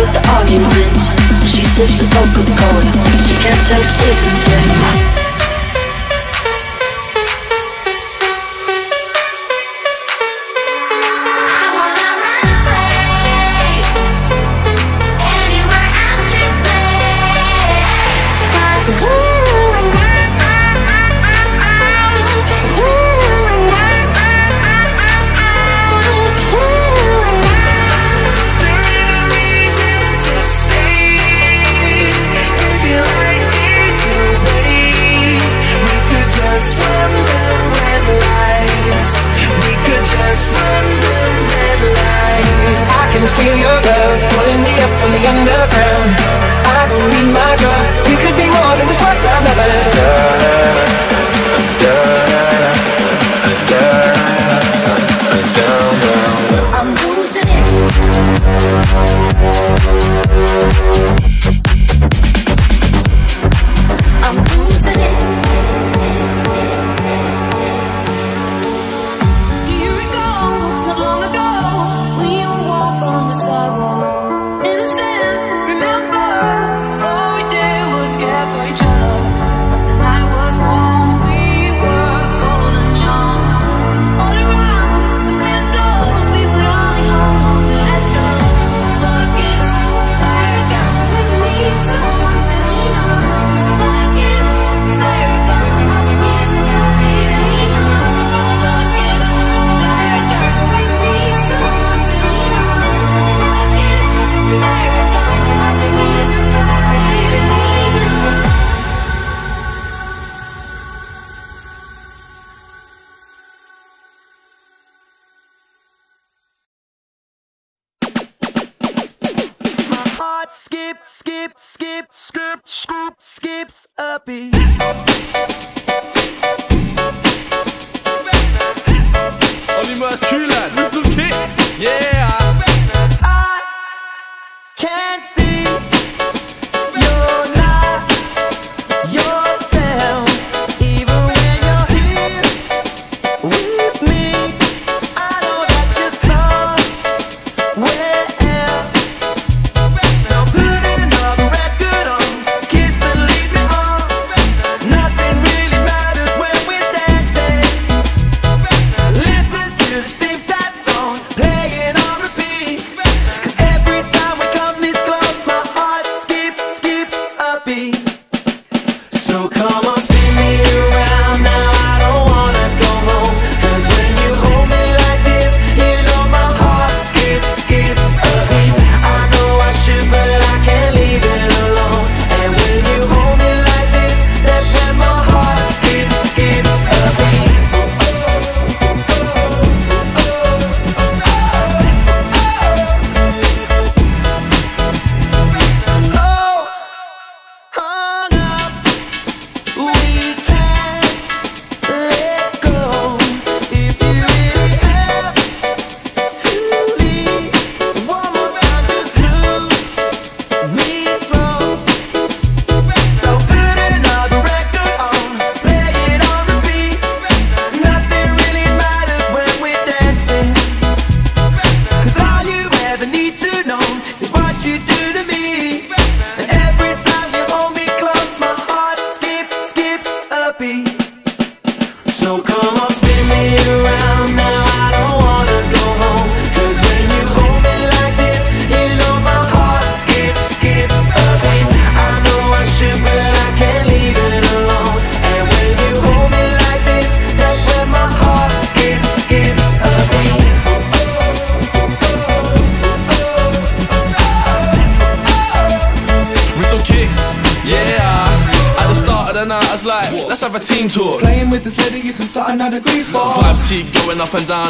of the arguments, She sips a Coca-Cola She can't tell the difference anymore feel your love pulling me up from the underground. skip, skip, skips a beat. Only must true lad, whistle kicks, yeah.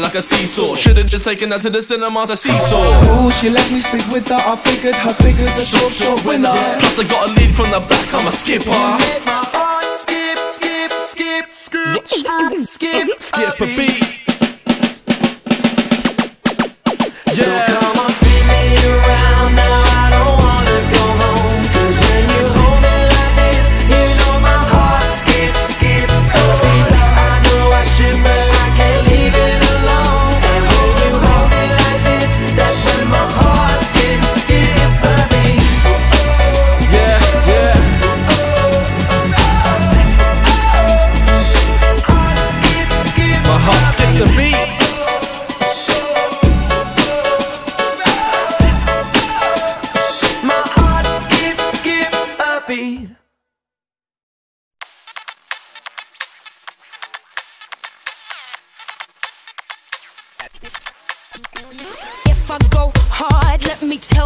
Like a seesaw. Should've just taken her to the cinema to seesaw. Ooh, she let me sleep with her. I figured her figure's a short, short winner. Plus, I got a lead from the back. I'm a skipper. Make my heart Skip, skip, skip, skip, skip, skip a beat.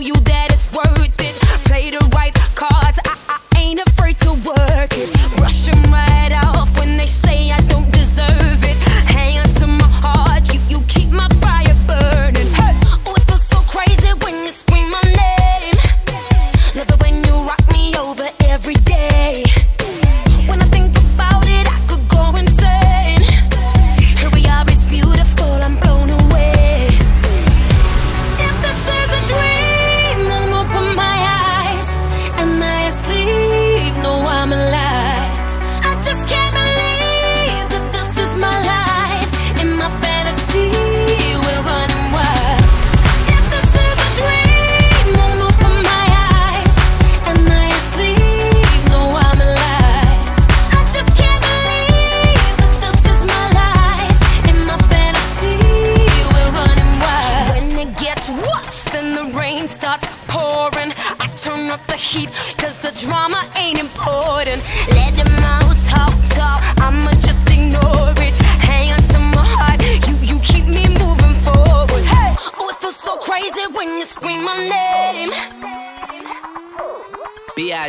You that heat,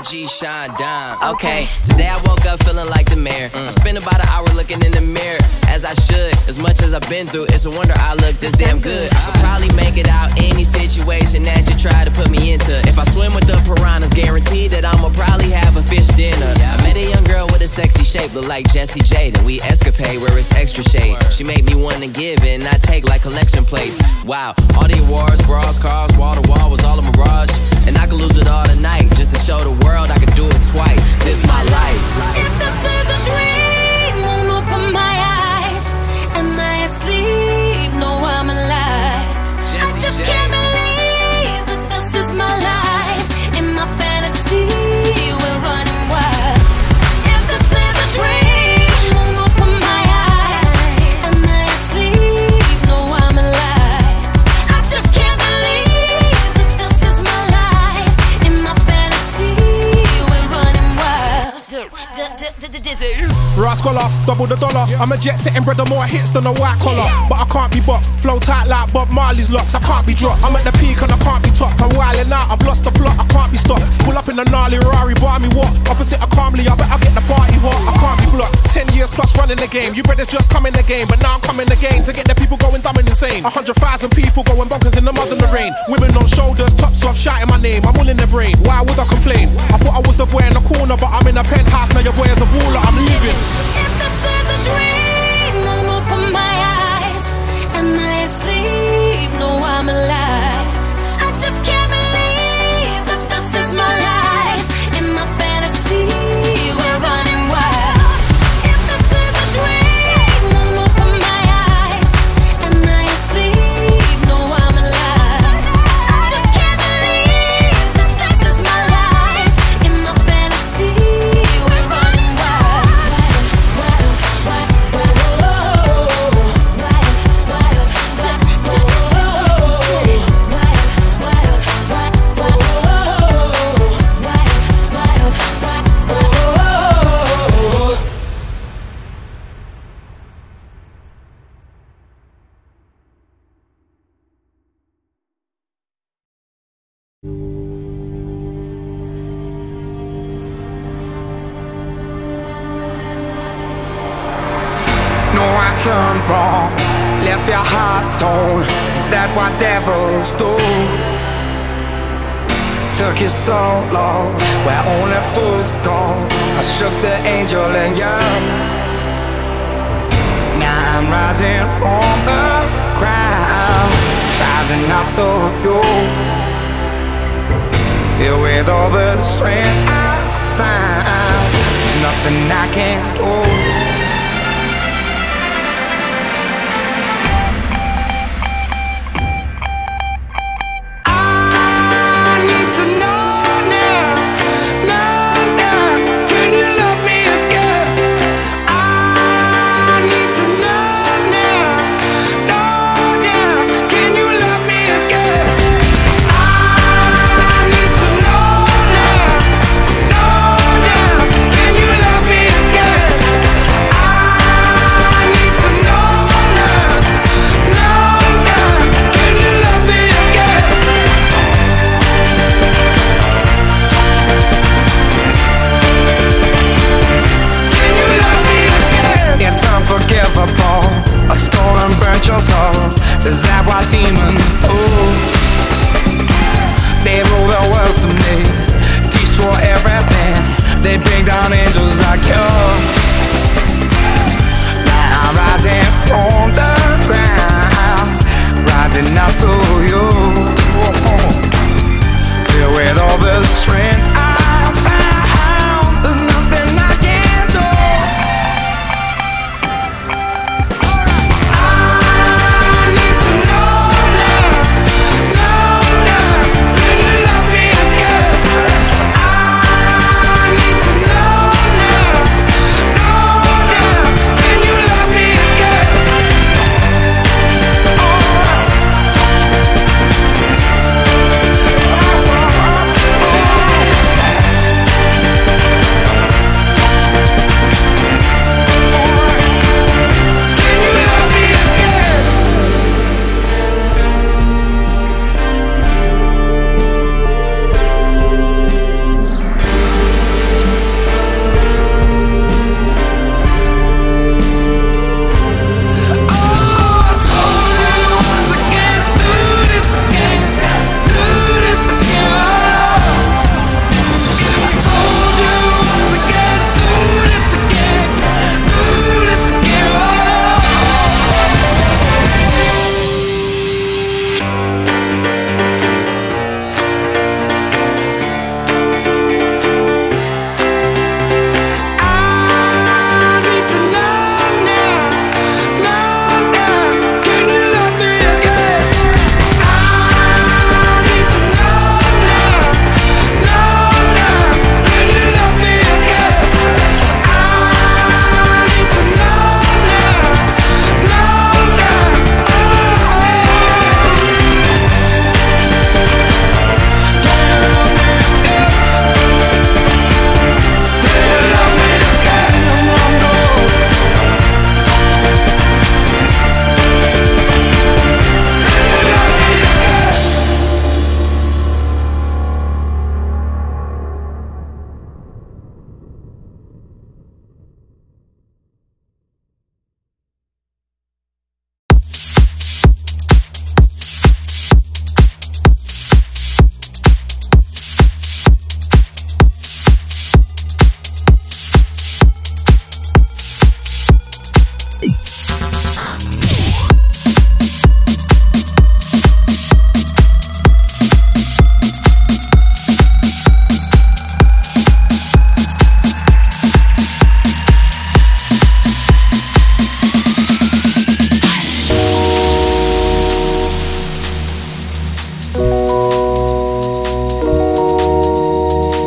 B.I.G. Sean Dime. Okay, today I woke up feeling like the mayor. Mm. I spent about an hour looking in the mirror, as I should. As much as I've been through, it's a wonder I look this damn good. I could probably make it out any situation that you try to put me into. If I swim with the piranhas, guaranteed that I'ma probably have a fish dinner. I met a young girl with a sexy shape, look like Jessie J. Then we escapade where it's extra shade. She made me wanna give and I take like collection plates. Wow, all the awards, bras, cars, wall to wall was all a mirage. And I could lose it all tonight just to show the world I could do it twice. Double the dollar. I'm a jet setting brother, more hits than a white collar. But I can't be boxed, flow tight like Bob Marley's locks. I can't be dropped. I'm at the peak and I can't be topped. I'm wilding out, I've lost the plot, I can't be stopped. Pull up in a gnarly Rari, buy me what? Opposite of calmly, I bet I get the party hot. I can't be blocked. Ten years plus running the game. You brothers just come in the game, but now I'm coming again to get the people going dumb and insane. A hundred thousand people going bonkers in the mud and the rain. Women on shoulders, tops off, shouting my name. I'm all in their brain. Why would I complain? I thought I was the boy in the corner, but I'm in a penthouse. Now your boy is a baller. I'm living. I'm alive. Done wrong. Left your heart torn. Is that what devils do? Took you so long, where only fools go. I shook the angel and young. Now I'm rising from the ground, rising up to you. Filled with all the strength I find, there's nothing I can't do.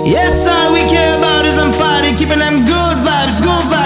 Yes, all we care about is I'm party, keeping them good vibes, good vibes.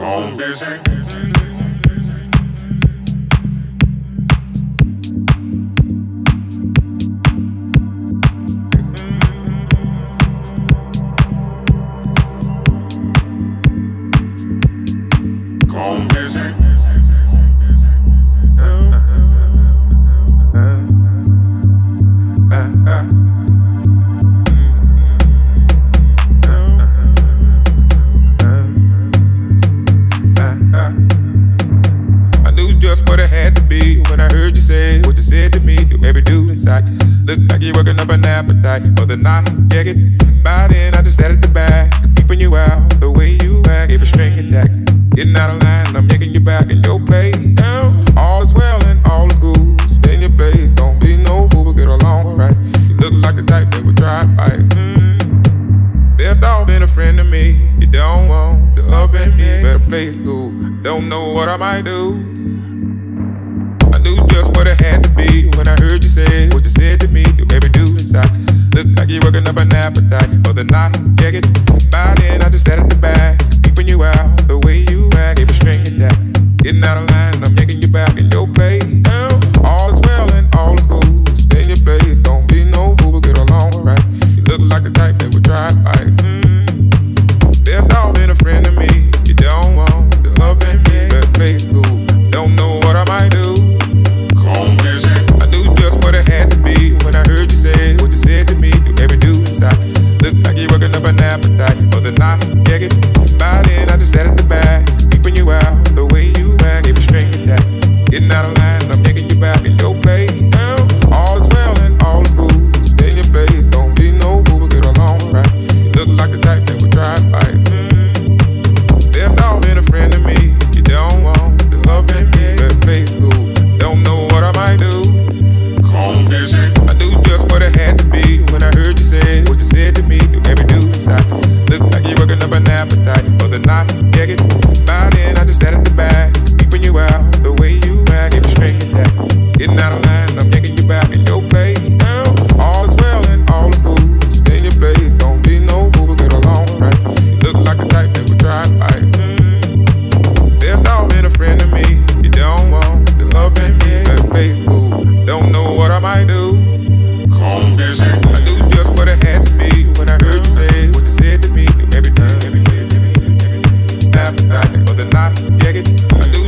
Call busy. alright. Best off been a friend to me. You don't want to up and me. Better play it cool. Don't know what I might do. I knew just what it had to be when I heard you say what you said to me. You baby do inside. Look like you're working up an appetite for the night. Check it. By then, I just sat at the back, keeping you out the way you act. Keep a string at that. Getting out of line, I'm making you back in your place. like they would drive by. I got it. Other night, get it. I do